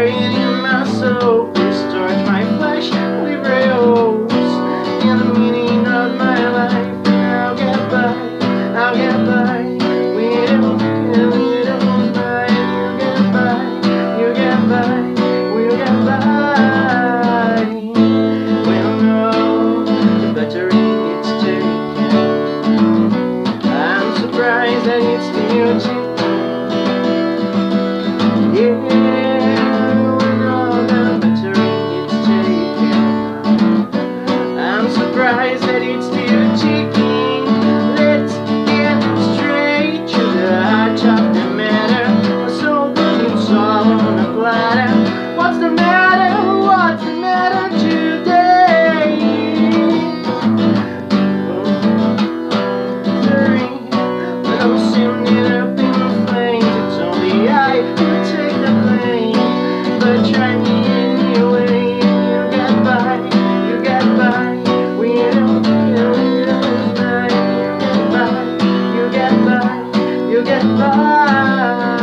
very eyes that each time